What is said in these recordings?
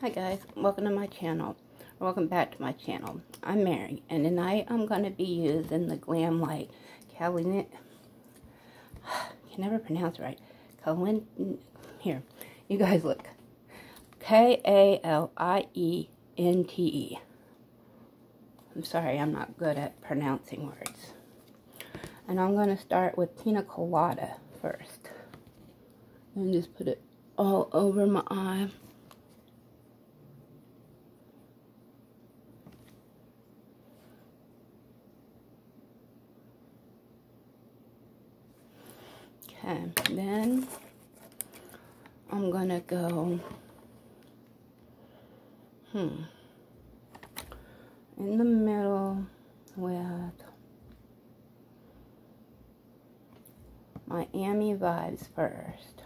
Hi guys, welcome to my channel. Welcome back to my channel. I'm Mary, and tonight I'm going to be using the Glamlite Kalin... can never pronounce it right. Kalin... Here, you guys look. K-A-L-I-E-N-T-E. I'm sorry, I'm not good at pronouncing words. And I'm going to start with Pina Colada first. And just put it all over my eye. Then I'm gonna go, hmm, in the middle with Miami Vibes first.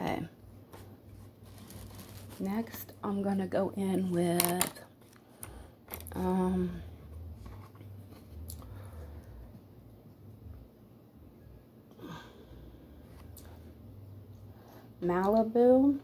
Okay. Next, I'm going to go in with um, Malibu.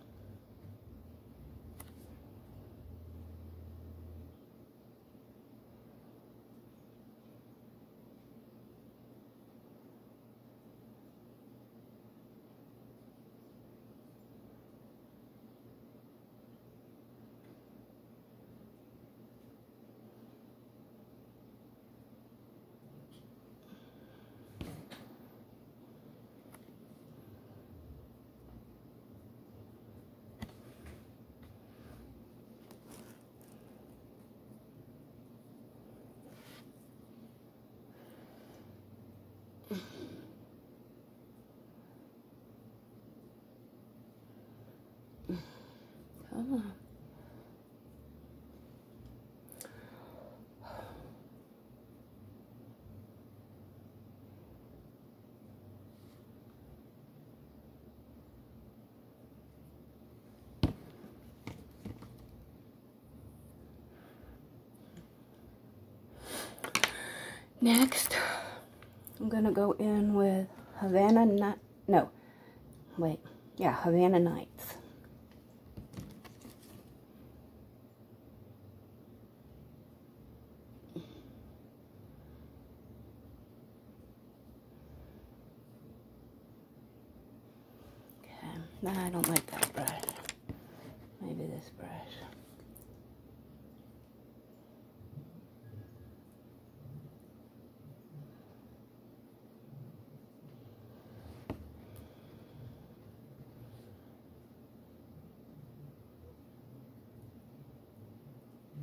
Next, I'm gonna go in with Havana Night. No, wait, yeah, Havana Nights. Okay, nah, I don't like that brush. Maybe this brush.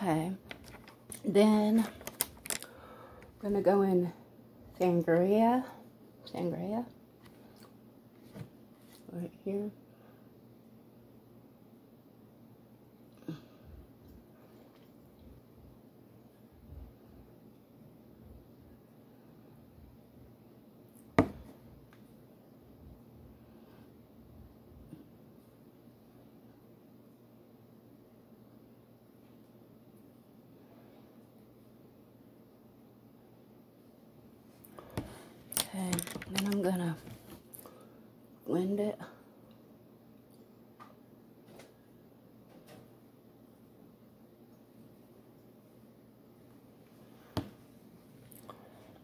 Okay. Then I'm gonna go in sangria. Sangria. Right here. Okay, then I'm gonna blend it.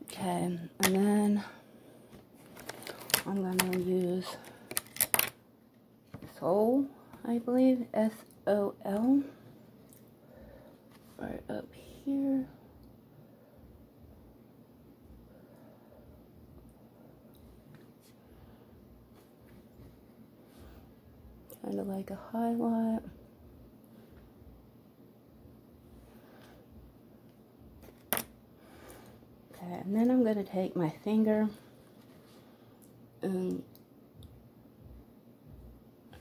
Okay, and then I'm gonna use Sol, I believe, S O L. right up here. Kind of like a highlight. Okay, and then I'm going to take my finger and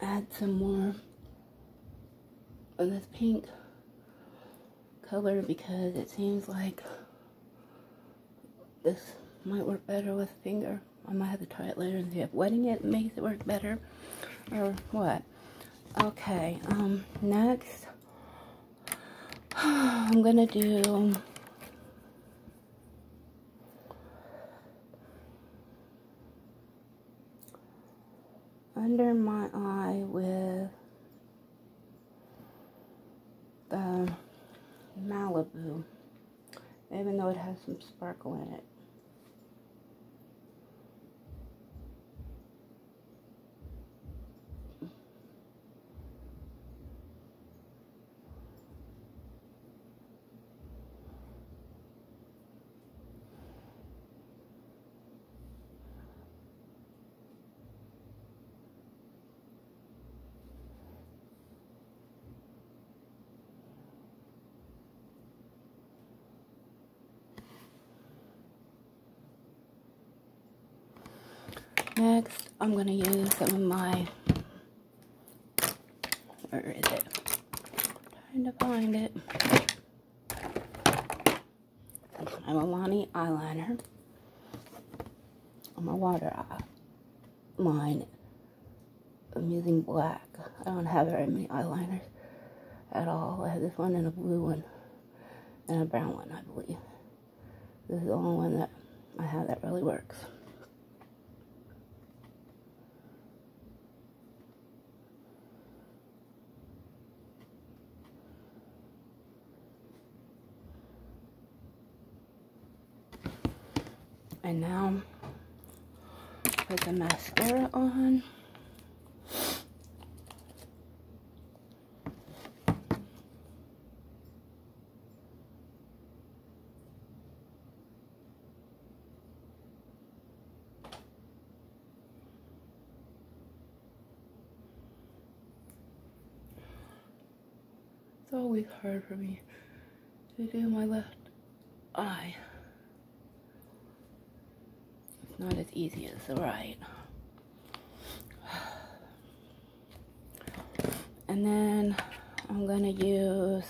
add some more of this pink color because it seems like this might work better with finger. I might have to try it later and see if wetting it makes it work better or what. Okay, um, next I'm gonna do under my eye with the Malibu, even though it has some sparkle in it. Next, I'm going to use some of my, where is it? Trying to find it. I'm a Milani eyeliner on my water eye. Mine, I'm using black. I don't have very many eyeliners at all. I have this one and a blue one and a brown one, I believe. This is the only one that I have that really works. And now put the mascara on. It's always hard for me to do my left eye not as easy as the right. And then I'm gonna use,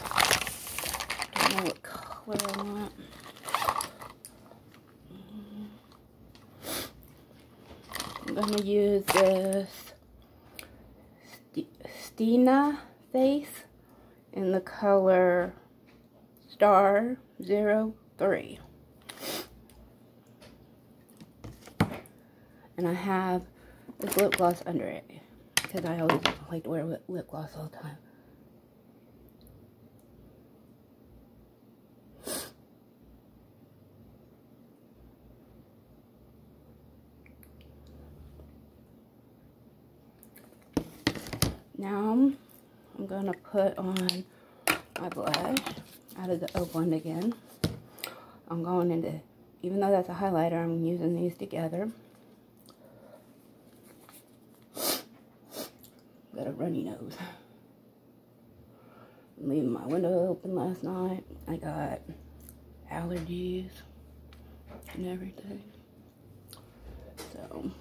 I don't know what color I want. I'm gonna use this Stina face in the color Star 03. And I have this lip gloss under it. Because I always like to wear lip gloss all the time. Now, I'm going to put on my blush out of the O-Blend again. I'm going into, even though that's a highlighter, I'm using these together. Got a runny nose. I'm leaving my window open last night. I got allergies and everything. So,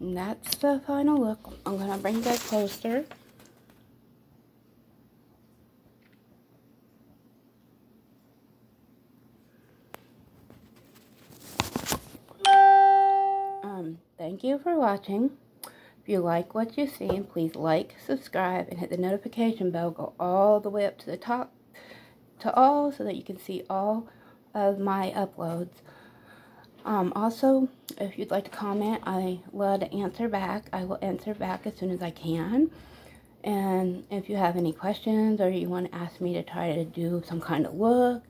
that's the final look. I'm to bring you guys closer. Um, thank you for watching you like what you see, please like, subscribe, and hit the notification bell. Go all the way up to the top to all so that you can see all of my uploads. Um, also, if you'd like to comment, I love to answer back. I will answer back as soon as I can. And if you have any questions or you want to ask me to try to do some kind of look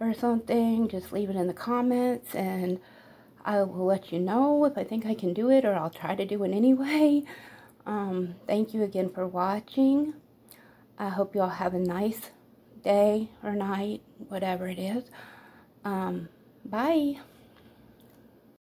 or something, just leave it in the comments and I will let you know if I think I can do it or I'll try to do it anyway. Um, thank you again for watching. I hope you all have a nice day or night, whatever it is. Um, bye.